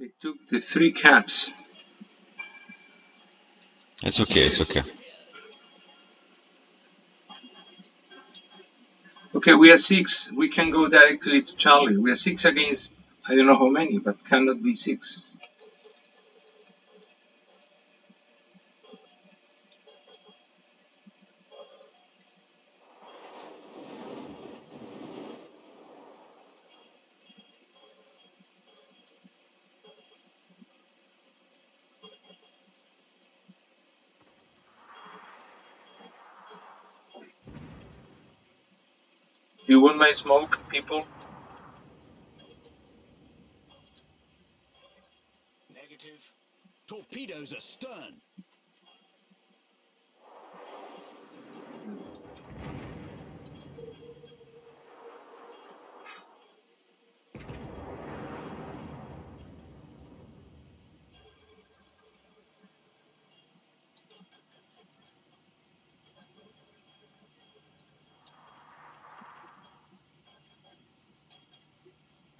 They took the three caps. It's okay, it's okay. Okay, we are six. We can go directly to Charlie. We are six against I don't know how many, but cannot be six. You want my smoke, people? Negative. Torpedoes astern.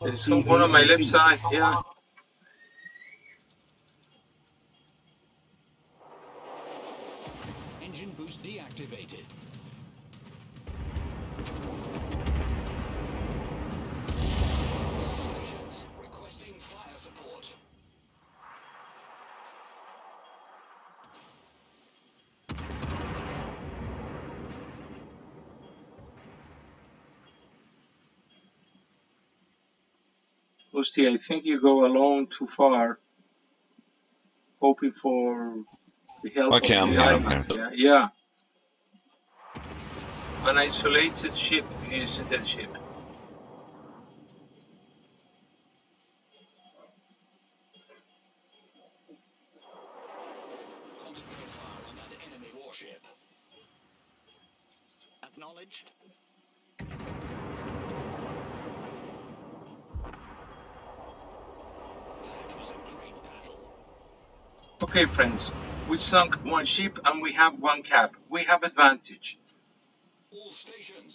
There's one on my left side. Yeah. Rusty, I think you go alone too far, hoping for the help Okay, of I'm the here, I'm island. Yeah, yeah. An isolated ship is a dead ship. Concentrate fire on that enemy warship. Acknowledged. That was a great battle. Okay, friends, we sunk one ship and we have one cap. We have advantage.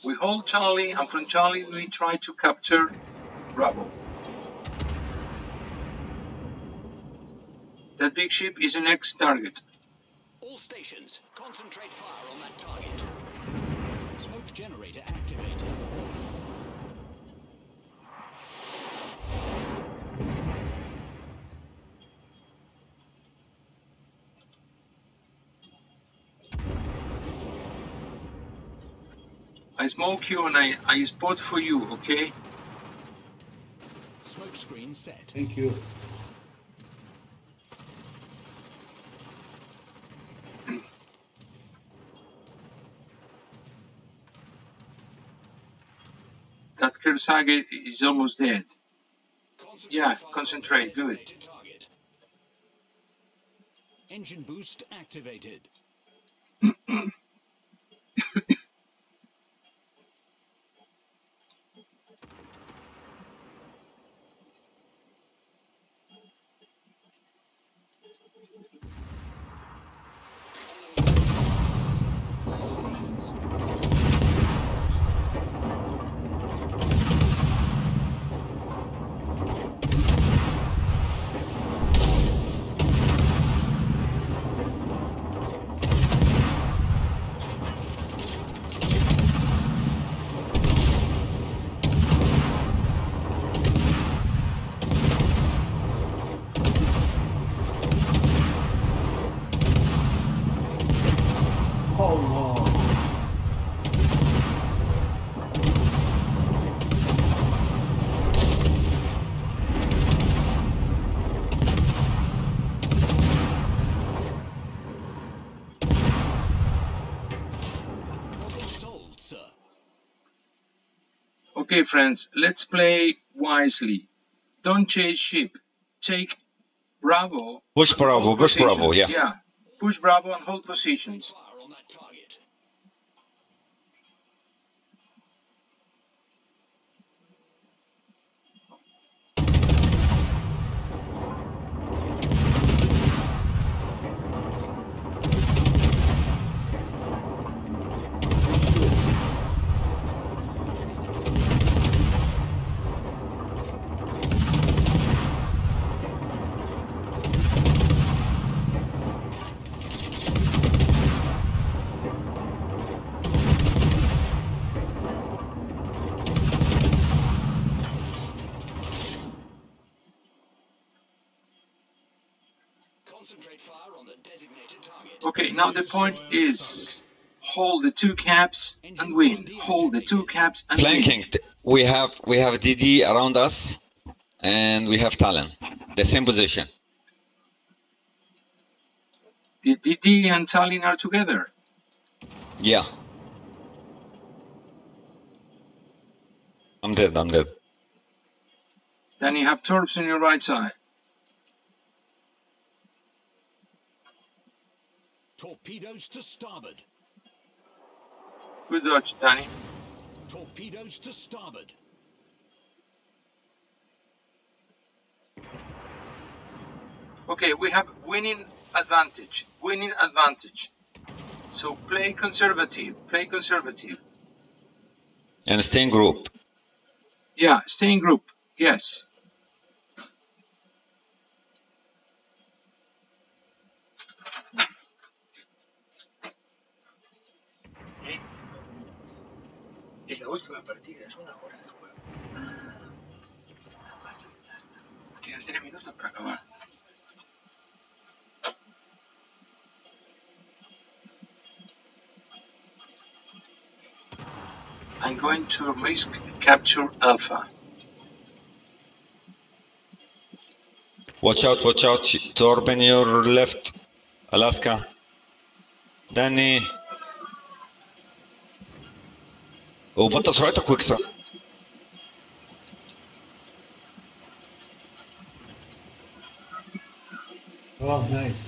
We hold Charlie, and from Charlie we try to capture Bravo. That big ship is the next target. All stations, concentrate fire on that target. Smoke generator activated. I smoke you and I, I spot for you, okay? Smoke screen set. Thank you. That Kearsarge is almost dead. Concentrate Yeah, concentrate, good. Engine boost activated. All stations. Oh. Sir. Okay, friends, let's play wisely. Don't chase ship. Take Bravo. Push Bravo, push position. Bravo, yeah. Yeah. Push Bravo and hold positions. Okay, now the point is hold the two caps and win. Hold the two caps and Flanking. win. t- We have we have DD around us, and we have Tallinn. The same position. The DD and Tallinn are together. Yeah. I'm dead. I'm dead. Then you have Torps on your right side. Torpedoes to starboard. Good dodge, Danny. Torpedoes to starboard. Okay, we have winning advantage. Winning advantage. So play conservative. Play conservative. And stay in group. Yeah, stay in group. Yes. La última partida, es una hora de juego. Quedan tres minutos para acabar. I'm going to risk capture Alpha. Watch out, watch out. Torben, your left. Alaska. Danny. Oh, but that's right, a quick son. Oh, nice.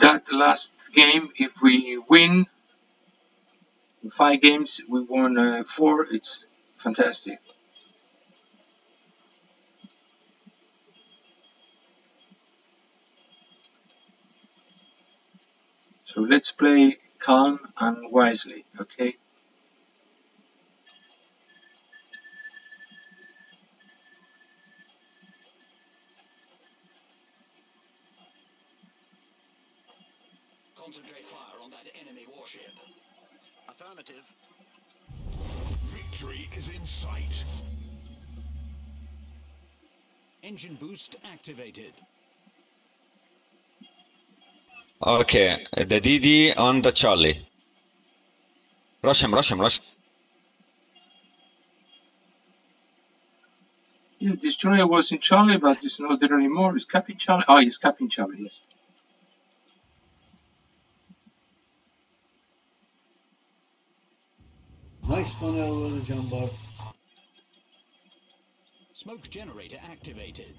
That last game, if we win five games, we won uh, four, it's fantastic. So let's play calm and wisely, okay? Concentrate fire on that enemy warship. Affirmative. Victory is in sight. Engine boost activated. Okay, the DD on the Charlie. Rush him, rush him, rush. Yeah, Destroyer was in Charlie, but it's not there anymore. It's Captain Charlie. Oh, he's Captain Charlie, yes. Nice maneuver, Jumbo. Smoke generator activated.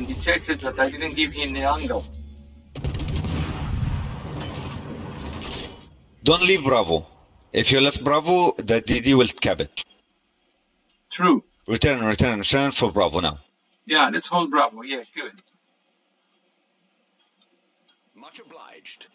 And detected that I didn't give him the angle. Don't leave Bravo. If you left Bravo, the DD will cap it. True. Return, return, return for Bravo now. Yeah, let's hold Bravo. Yeah, good. Much obliged.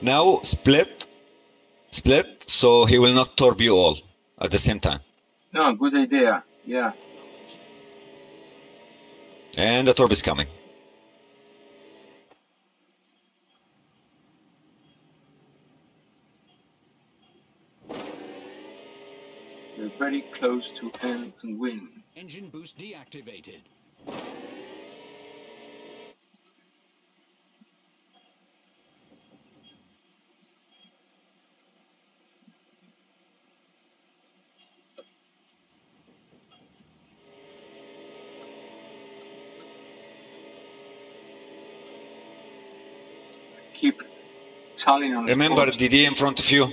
Now split, split, so he will not torp you all at the same time. No, good idea. Yeah. And the torp is coming. We're very close to end and win. Engine boost deactivated. Keep Tallinn on his Remember board. DD in front of you.